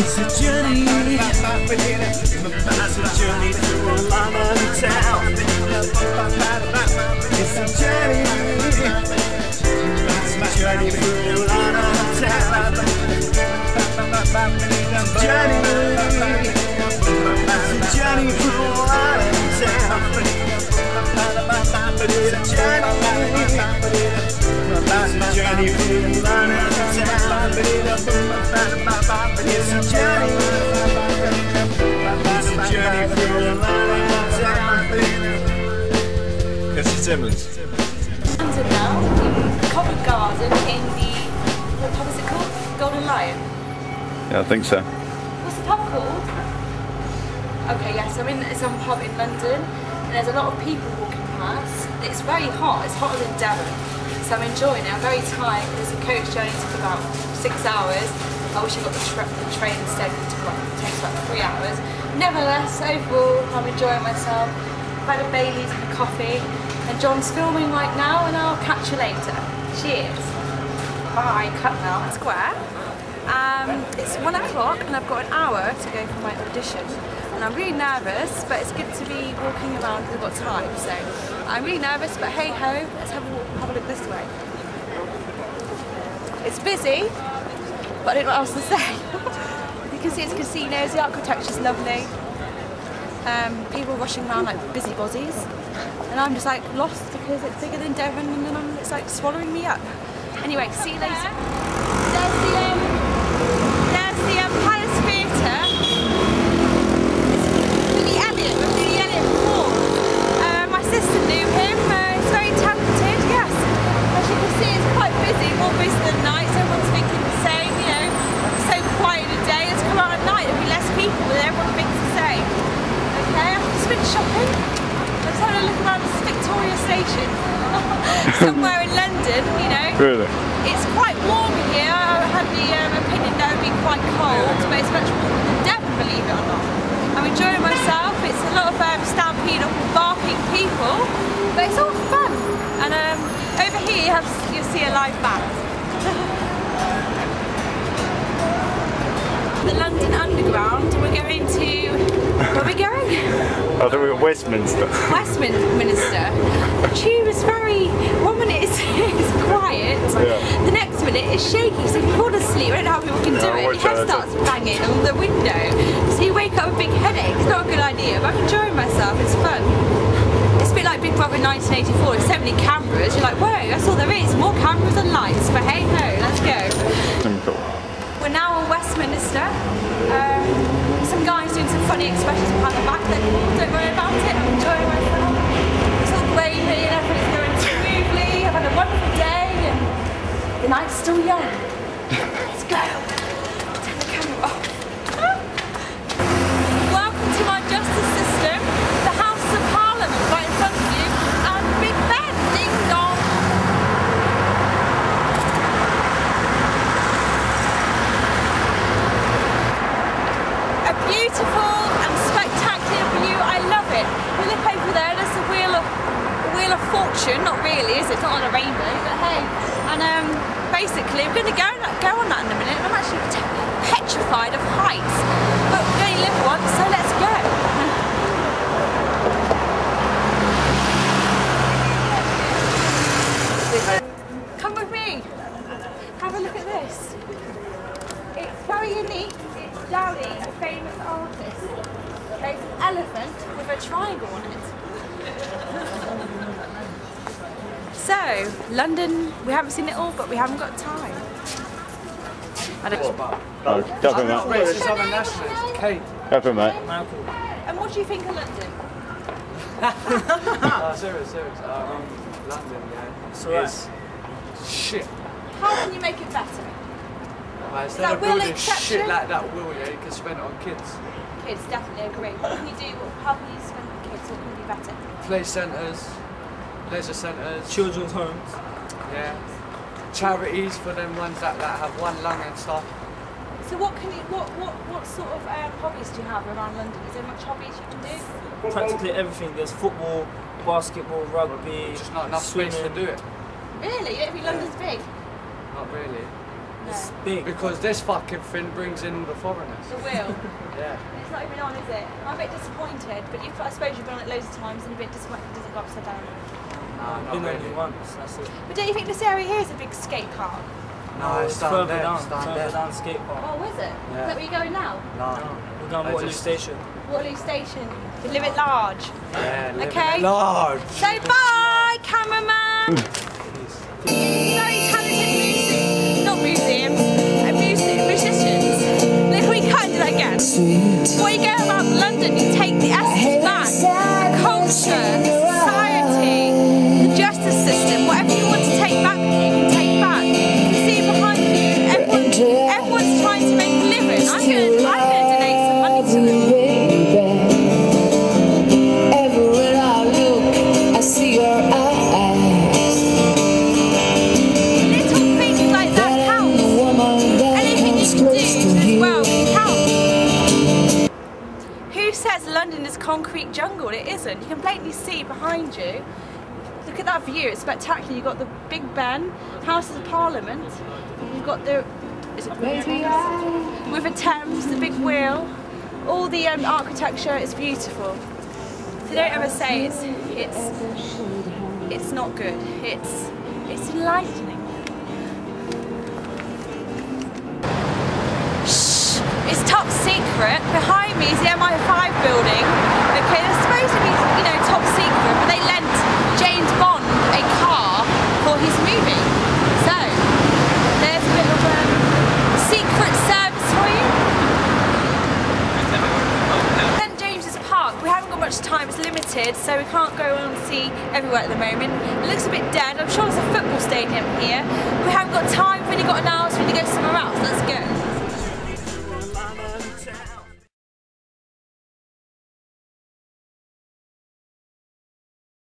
It's a journey. It's a journey through London town. It's a journey. It's a journey through London town. A journey. It's a journey through London town. It's a journey. It's a journey through Symonds. London now, in Covent Garden, in the, what pub is it called? Golden Lion. Yeah, I think so. What's the pub called? Okay, yes, I'm in some pub in London, and there's a lot of people walking past. It's very hot, it's hotter than Devon, so I'm enjoying it. I'm very tired because the coach journey took about six hours. I wish I got the, tra- the train instead, it took about, takes about three hours. Nevertheless, overall, I'm enjoying myself. I've had a Bailey's and a coffee, and John's filming right now, and I'll catch you later. Cheers. Bye, cut now. Square. Um, it's one o'clock and I've got an hour to go for my audition. And I'm really nervous, but it's good to be walking around because I've got time. So I'm really nervous, but hey ho, let's have a, walk, have a look this way. It's busy, but I don't know what else to say. you can see it's casinos, the architecture's lovely. Um, people rushing around like busybodies. And I'm just like lost because it's bigger than Devon and then I'm, it's like swallowing me up. Anyway, see you later. Shopping. Let's have a look around this Victoria Station. Somewhere in London, you know. Really? It's quite warm here. I had the um, opinion that it would be quite cold, but it's much warmer than Devon, believe it or not. I'm enjoying myself. It's a lot of um, stampede of barking people, but it's all fun. And um, over here you have you'll see a live band. I think we're at Westminster. Westminster. The tube is very. One minute it's, it's quiet, Yeah. the next minute it's shaky. So if you fall asleep, I don't know how people can do Yeah, it. Your head starts banging on the window, so you wake up with a big headache. It's not a good idea, but I'm enjoying myself. It's fun. It's a bit like Big Brother 1984. There's so many cameras. You're like, whoa, that's all there is. More cameras and lights. But hey ho, let's go. Simple. We're now on Westminster. Um, some guys doing funny expressions behind the back. They're don't worry about it. I'm enjoying myself. It's all gravy and everything's going smoothly. I've had a wonderful day and the night's still young. Let's go. Turn the camera off. Welcome to my justice system. The House of Parliament right in front of you and Big Ben. Ding dong. a beautiful fortune. Not really, is it? It's not on a rainbow, but hey. And um, basically, we're going to go on that, go on that in a minute. I'm actually petrified of heights, but we only live once, so let's go. Come with me. Have a look at this. It's very unique. It's Dali, a famous artist. There's an elephant with a triangle on it. So, London, we haven't seen it all, but we haven't got time. I don't Oh, Definitely, mate. What's your name? Kate. Definitely, mate. And what do you think of London? Uh, serious, serious. Um, London, yeah. So uh, It's shit. How can you make it better? Like, instead that of Will building exception? shit like that, will yeah, you can spend it on kids. Kids definitely agree. What can you do? How can you spend the kids? What can you do better? Play centres, leisure centres, children's homes. yeah. Charities for them ones that, that have one lung and stuff. So what can you, what, what, what sort of um, hobbies do you have around London? Is there much hobbies you can do? Practically everything. There's football, basketball, rugby, Just not enough space to do it. Really? You don't think London's big? Not really. It's big. Because this fucking thing brings in the foreigners. The wheel. Yeah. It's not even on, is it? I'm a bit disappointed, but you've, I suppose you've been on it loads of times and a bit disappointed it doesn't go upside down. No, not Been really. only once. That's it. But don't you think this area here is a big skate park? No, it's down further there. down. It's down further there. down skate park. Oh, is it? Is Yeah. that where you're going now? No. We're down I Waterloo just- Station. Waterloo Station. You live it large. Yeah, living Okay. at large. Say bye, cameraman! concrete jungle? It isn't. You can blatantly see behind you. Look at that view, it's spectacular. You've got the Big Ben, Houses of Parliament, you've got the is it Maybe River Thames, the big wheel, all the um, architecture is beautiful. So don't ever say it's it's it's not good. It's it's enlightening. Shh! It's top secret. Behind me is the MI5 building. Okay, they're supposed to be, you know, top secret, but they lent James Bond a car for his movie. So, there's a bit um, secret service for you. St James's Park, we haven't got much time, it's limited, so we can't go and see everywhere at the moment. It looks a bit dead, I'm sure there's a football stadium here. We haven't got time, we've only got an hour, so we need to go somewhere else. Let's go.